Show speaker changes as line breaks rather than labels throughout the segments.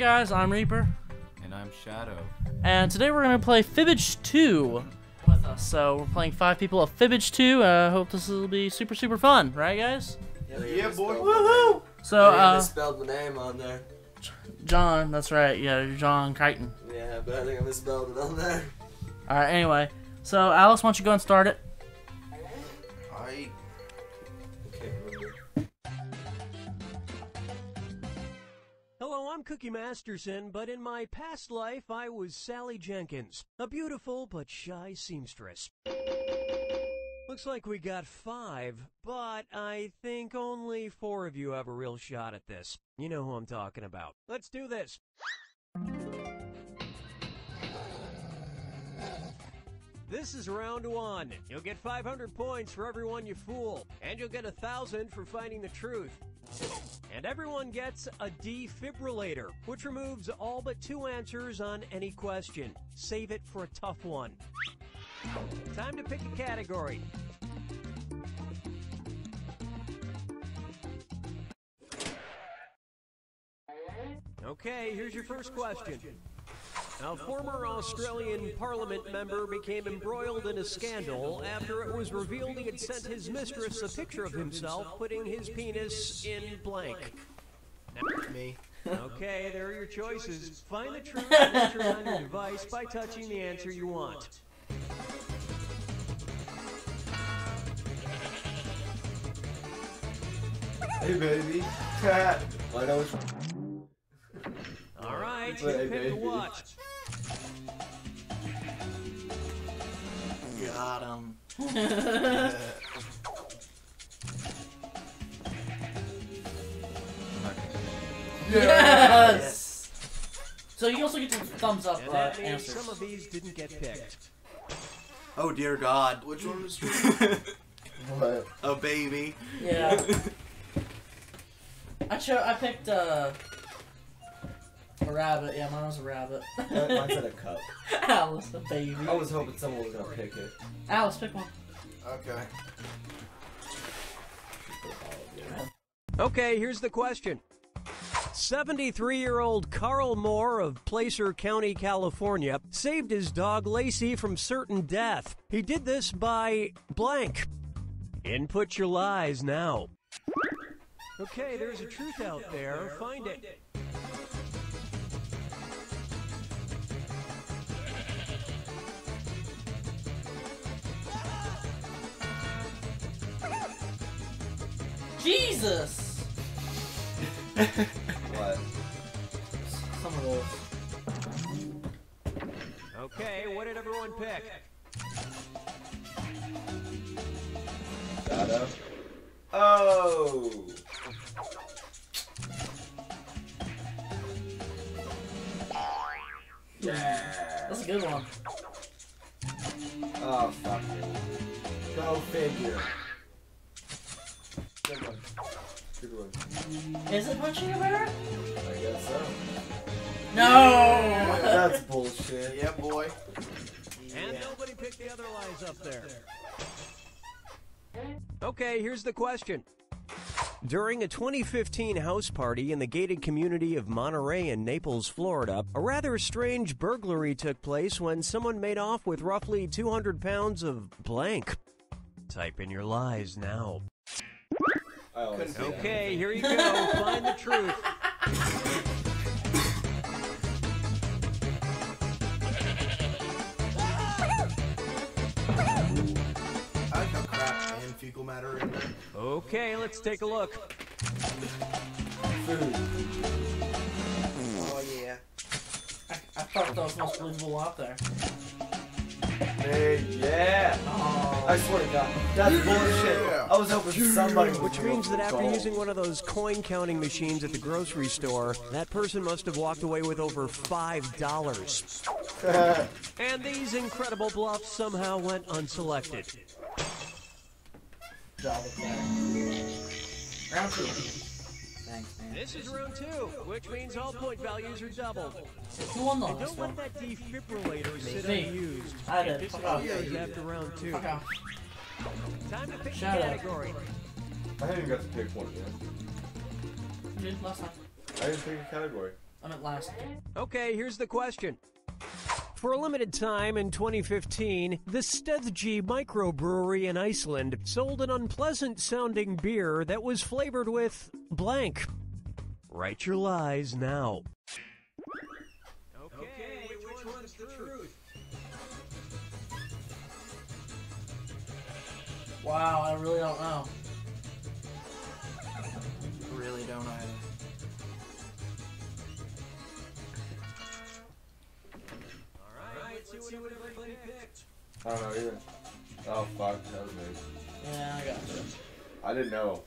Hey guys, I'm Reaper,
And I'm Shadow.
and today we're gonna play Fibbage 2 with us. So we're playing five people of Fibbage 2. I uh, hope this will be super super fun, right guys?
Yeah, yeah boy.
Woohoo! So
I think
uh,
misspelled my name on there.
John, that's right. Yeah, you're John Crichton.
Yeah, but I think I misspelled it on there.
All right. Anyway, so Alice, why don't you go and start it?
I
I'm Cookie Masterson, but in my past life I was Sally Jenkins, a beautiful but shy seamstress. Looks like we got five, but I think only four of you have a real shot at this. You know who I'm talking about. Let's do this. This is round one. You'll get 500 points for everyone you fool, and you'll get a thousand for finding the truth. And everyone gets a defibrillator, which removes all but two answers on any question. Save it for a tough one. Time to pick a category. Okay, here's your first question. A former Australian Parliament member became embroiled in a scandal after it was revealed he had sent his mistress a picture of himself putting his penis in blank.
Me.
Okay, there are your choices. Find the truth and enter on your device by touching the answer you want.
Hey, baby. Cat. I know which
All right,
Hey,
pick
baby.
Got him. Yes. So you also get some thumbs up
And
uh,
that
answers.
some of these didn't get picked.
Oh dear God.
Which one was What?
A baby.
Yeah. I cho- I picked uh, a rabbit. Yeah, mine was a rabbit.
Mine said a cup.
Alice, the baby.
I was hoping someone was gonna pick it.
Alice, pick one.
Okay.
Okay, here's the question. 73 year old Carl Moore of Placer County, California, saved his dog Lacey from certain death. He did this by blank. Input your lies now. Okay, there's a truth out there. Find it.
Jesus.
What?
Some of those.
Okay, what did everyone pick?
Shadow. Oh. Yeah.
That's a good one.
Oh fuck it. Go figure. Good one. Good one.
Is it punching a bear?
I guess so.
No.
That's bullshit.
Yeah, boy.
And nobody picked the other lies up there. Okay, here's the question. During a 2015 house party in the gated community of Monterey in Naples, Florida, a rather strange burglary took place when someone made off with roughly 200 pounds of blank. Type in your lies now.
I always say that.
Oh, okay, here you go. Find the truth.
I like how crap and fecal matter are in there.
Okay, let's take a look.
Food.
Oh yeah.
I, I thought that was the most believable out there.
Hey, yeah.
Oh.
I swear to God, that's bullshit. I was hoping somebody would
Which means that after
Gold.
using one of those coin counting machines at the grocery store, that person must have walked away with over $5. and these incredible bluffs somehow went unselected.
Job of that. Round two. Thanks, man.
This is round two, which means all point values are doubled.
Who won the
And
last
don't
one?
let that defibrillator sit unused.
I did.
This
Fuck off.
is after round two.
Fuck off.
Time to pick
Shut
a
up.
category.
I haven't got to pick one yet.
You did last time.
I didn't pick a category.
I'm at last.
Okay, here's the question. For a limited time in 2015, the Steðji microbrewery in Iceland sold an unpleasant sounding beer that was flavored with blank. Write your lies now. Okay, which one's the truth?
Wow, I really don't know.
Really don't either.
Let's see what everybody picked.
I don't know either. Oh fuck, that was me.
Yeah, I got you.
I didn't know.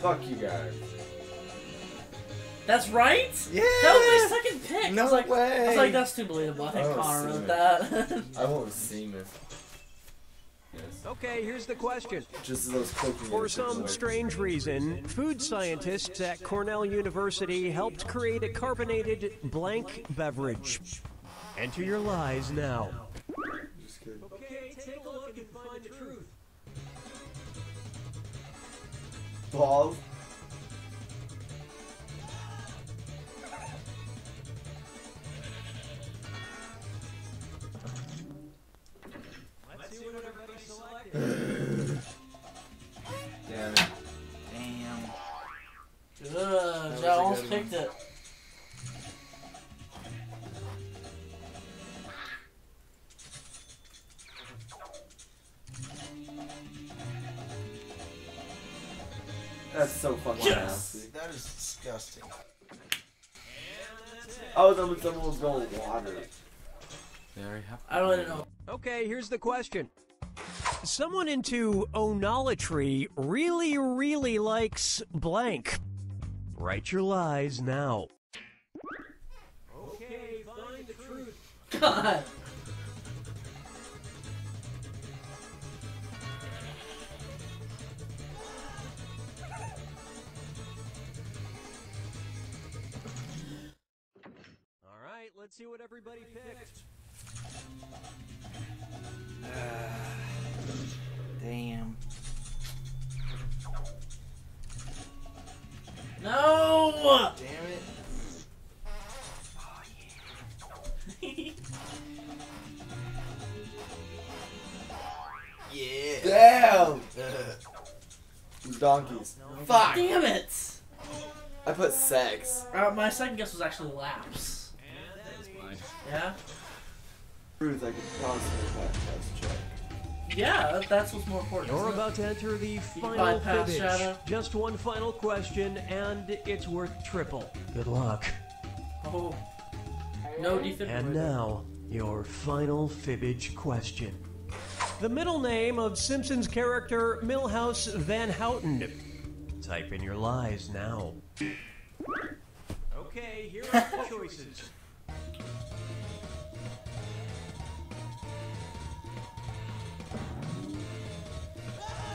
Fuck you guys.
That's right?
yeah.
That was my second pick.
No
I was like,
way.
I was like, that's too believable. I think
Oh,
Connor wrote that.
I went with Seamus. Yes.
Okay, here's the question.
Just as I was clicking
For
it, it
some
like-
strange reason, food scientists at Cornell University helped create a carbonated blank beverage. Enter your lies now.
Just kidding.
Okay, take a look and find the truth.
Balls.
Let's see what everybody selected.
Damn it.
Damn.
Good.
was
Joe
a
almost
good
picked it.
That's so fucking
Yes.
nasty.
That is disgusting.
Oh, I was hoping someone was going water.
Very happy.
I don't know.
Okay, here's the question. Someone into onolatry really, really likes blank. Write your lies now. Okay, find the truth.
God.
See what everybody picked.
Damn.
No!
Damn it. Yeah.
Damn! Donkeys. Fuck!
Damn it!
I put sex.
Uh, my second guess was actually laps. Yeah?
Truth, I could possibly bypass check.
Yeah, that- that's what's more important.
You're
isn't it?
about to enter the final
bypass
fibbage.
Shadow.
Just one final question, and it's worth triple. Good luck.
Oh. No defibrillator.
And now, your final fibbage question. The middle name of Simpsons character Milhouse Van Houten. Type in your lies now. Okay, here are the choices.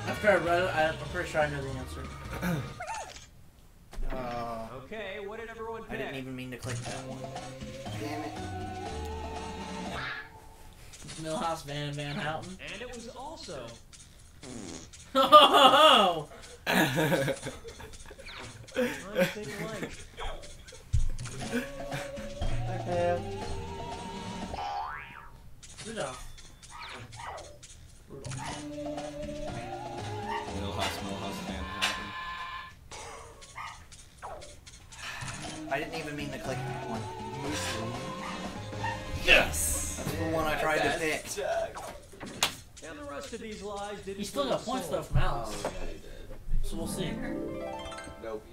After I read it, I- I'm pretty sure I know the answer.
Uh,
Okay, what did everyone
I didn't even mean to click that one. Damn it.
Milhouse Van Van Houten.
And it was also
Oh!
Honest Thing And of these lies didn't
You still got points though from Alice. Oh, so we'll see.
Nope.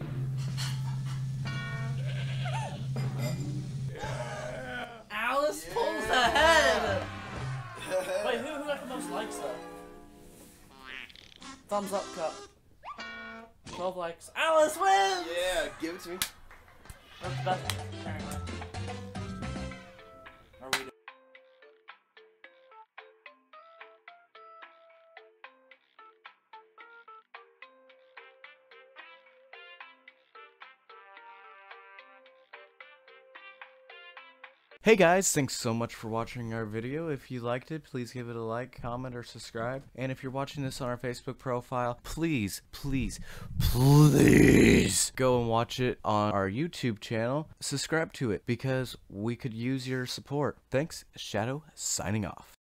Alice pulls ahead! Wait, who, who got the most likes though? Thumbs up cup. 12 likes. Alice wins!
Yeah, give it to me.
That's the best,
Hey guys, thanks so much for watching our video. If you liked it, please give it a like, comment, or subscribe. And if you're watching this on our Facebook profile, please, please, please go and watch it on our YouTube channel. Subscribe to it because we could use your support. Thanks, Shadow signing off.